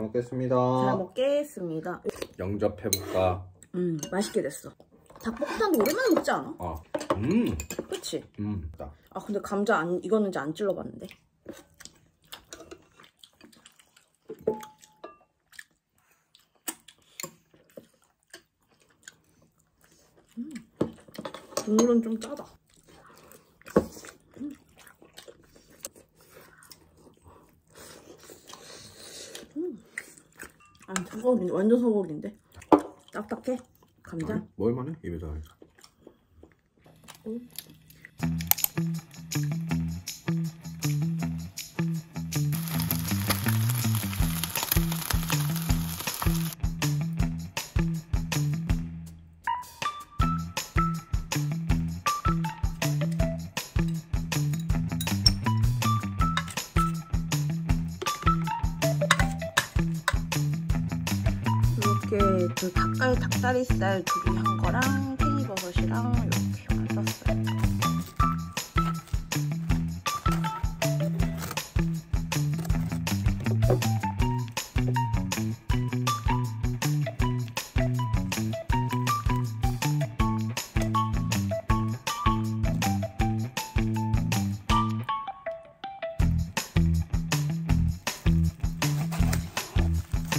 먹겠습니다. 잘 먹겠습니다. 영접해볼까? 음 맛있게 됐어. 닭볶음탕도 오랜만에 먹지 않아? 아, 음, 그치? 음, 딱. 아 근데 감자 안 익었는지 안 찔러봤는데. 음, 국물은 좀 짜다. 음. 음. 아 소고기 완전 소고기인데 딱딱해 감자. 먹을만해? 입에다. 이 그 닭갈 닭다리살 두개한 거랑 팽이버섯이랑 이렇게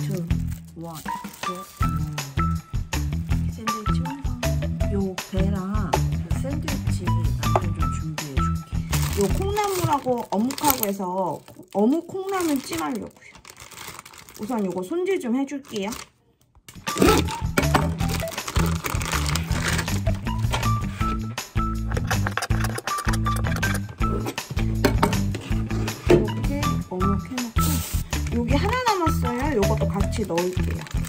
two, one, 배랑 그 샌드위치 남편 좀 준비해 줄게. 요 콩나물하고 어묵하고 해서 어묵 콩나물 찜하려고요. 우선 요거 손질 좀 해줄게요. 이렇게 어묵 해놓고 여기 하나 남았어요. 요것도 같이 넣을게요.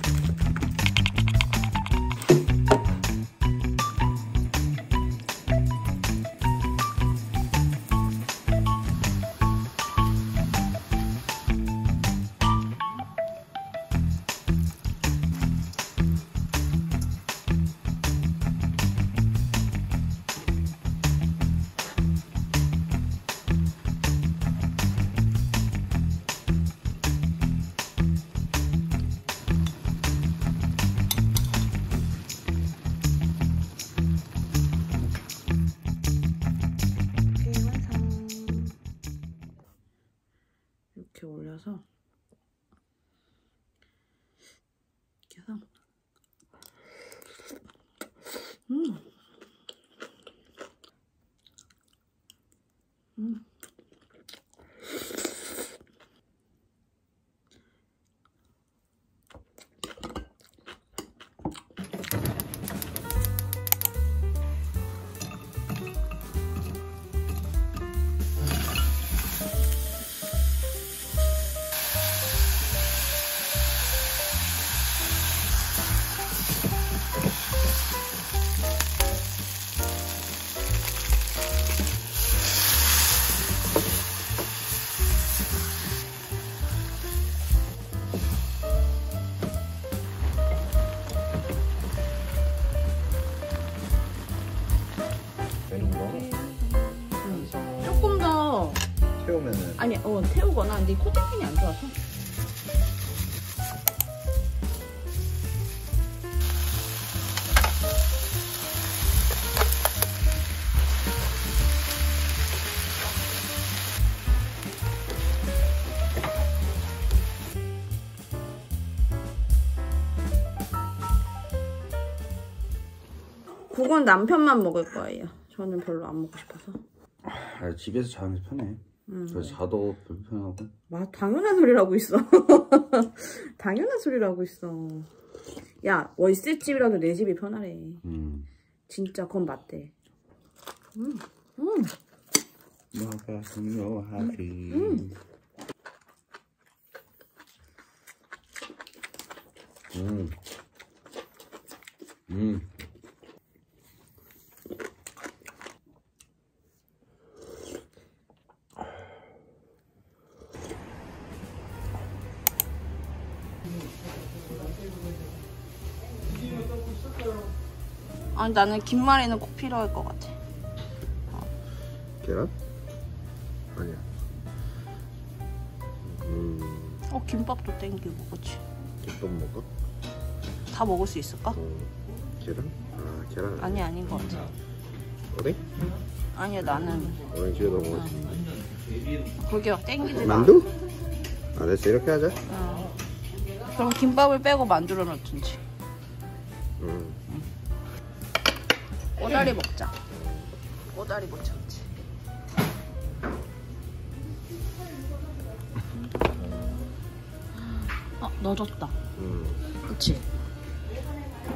해서 음. 음. 태우거나 근데 코팅핀이 안 좋아서 국은 남편만 먹을 거예요. 저는 별로 안 먹고 싶어서. 아, 집에서 자는 게 편해. 음. 저 자도 불편하고. 마, 당연한 소리라고 있어. 당연한 소리라고 있어. 야, 월세집이라도 내 집이 편하래. 음. 진짜 그건 맞대. 음, 음. 뭐가 중요하지. 음. 음. 음. 아니, 나는 김말이는 꼭 필요할 것 같아. 계란? 아니야. 음. 어 김밥도 땡기고 그치? 김밥 먹어? 다 먹을 수 있을까? 어, 계란? 아 계란 아니 아닌 것 같아. 어디? 아니야 나는 오렌지 먹어 그게 막 땡기지 마. 만두? 아 됐어 이렇게 하자 어. 그럼 김밥을 빼고 만들어 놓든지. 음. 꼬다리 먹자. 꼬다리 못 참지. 어 넣어줬다. 음. 그치?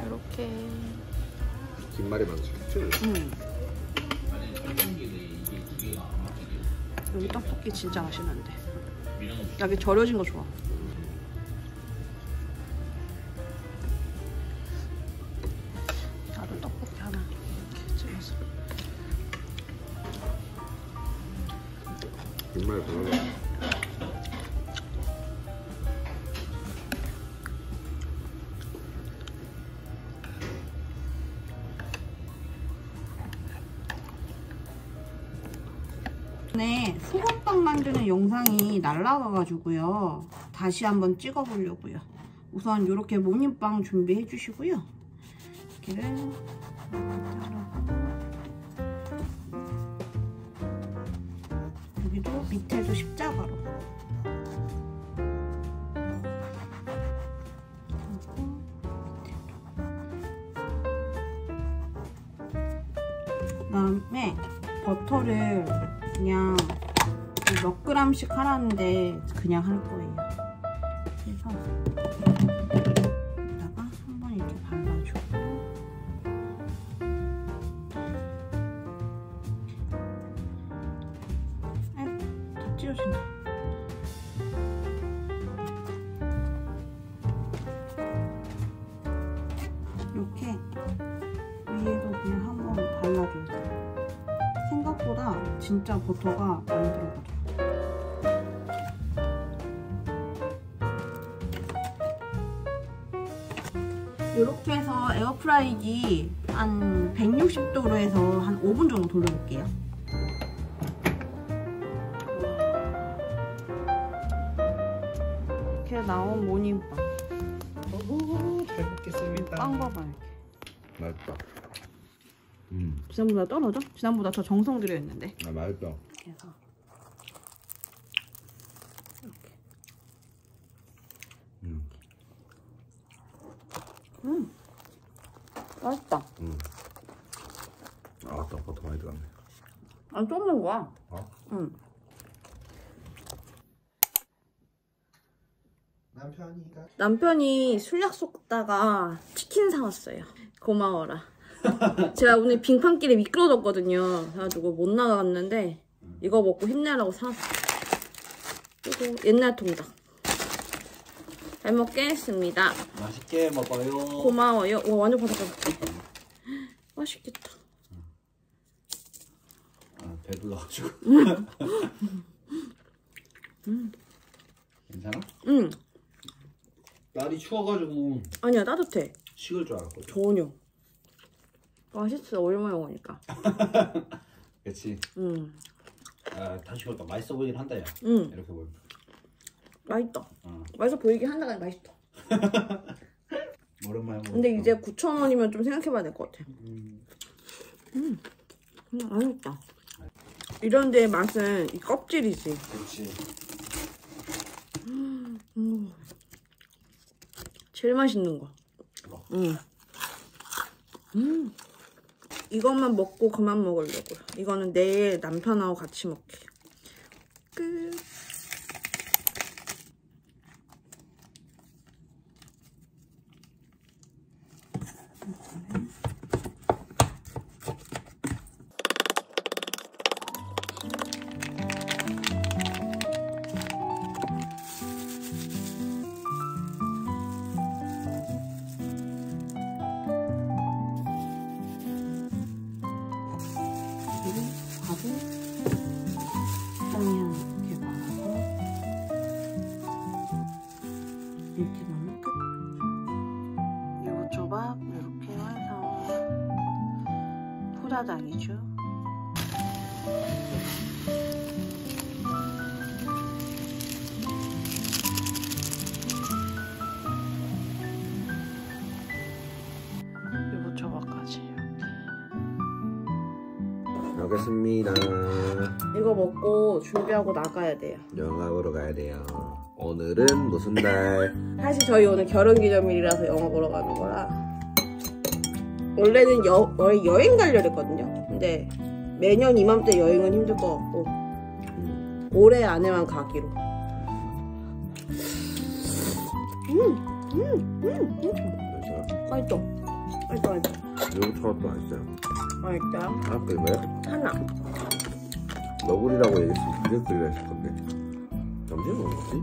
이렇게. 김말이 많지? 음. 여기 떡볶이 진짜 맛있는데. 여기 절여진 거 좋아. 김말 별로 네, 소금빵 만드는 영상이 날라가가지고요. 다시 한번 찍어보려고요. 우선 이렇게 모닝빵 준비해 주시고요. 이렇게를 여 밑에도 십자가로. 밑에도. 그다음에 버터를 그냥 몇 그램씩 하라는데 그냥 할 거예요. 다 찢어진다. 이렇게 위에도 그냥 한번 발라줘요. 생각보다 진짜 버터가 많이 들어가죠. 이렇게 해서 에어프라이기 한 160도로 해서 한 5분 정도 돌려볼게요. 나온 모닝빵. 오, 잘 먹겠습니다. 빵 봐봐 이렇게. 맛있다 음, 지난보다 떨어져? 지난보다 더 정성 들여 있는데. 아 맛있다 그래서 이렇게. 음. 음, 맛있다. 음. 아 떡버터 많이 들어갔네 안 좁는 거야. 어? 응. 남편이가 남편이 술 약속다가 치킨 사왔어요. 고마워라. 제가 오늘 빙판길에 미끄러졌거든요. 그래가지고 못 나갔는데 이거 먹고 힘내라고 사왔어. 그리고 옛날 통닭. 잘 먹겠습니다. 맛있게 먹어요. 고마워요. 와 완전 바삭바삭해. 맛있겠다. 아, 배불러가지고. 괜찮아? 응. 날이 추워가지고 아니야 따뜻해. 식을 줄 알았거든. 전혀. 맛있어 오랜만에 먹으니까. 그치. 응. 아, 다시 볼까 맛있어 보이긴 한다, 야. 응. 이렇게 보면. 맛있다. 어. 맛있어 보이긴 한다가 맛있다. 오랜만에 먹어. 근데 이제 9,000원이면 좀 생각해봐야 될 것 같아. 음, 음, 맛있다. 이런 데의 맛은 이 껍질이지. 그렇지. 음. 제일 맛있는 거. 음. 음. 이것만 먹고 그만 먹으려고요. 이거는 내일 남편하고 같이 먹게. 끝. 사당이죠. 그리고 저거까지요 먹겠습니다. 이거 먹고 준비하고 나가야 돼요. 영화 보러 가야 돼요. 오늘은 무슨 날? 사실 저희 오늘 결혼기념일이라서 영화 보러 가는 거라 원래는 여, 여- 여행 가려고 했거든요 근데 매년 이맘때 여행은 힘들 것 같고 음, 올해 안에만 가기로 그래서 맛있어 맛있어 맛있어 이거부터 또 맛있어요. 맛있다 하나 끓여요? 하나 너구리라고 얘기했으면 그게 끓여야 했을 건데. 점심 먹었지?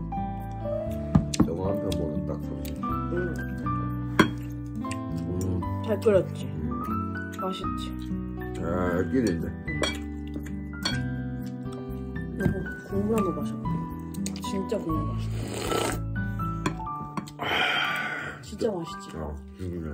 잘 끓였지. 맛있지. 잘 끼는데. 여보 국물 한번 마셔봐 진짜 국물 맛있다. 진짜 맛있지. 어, 죽이네.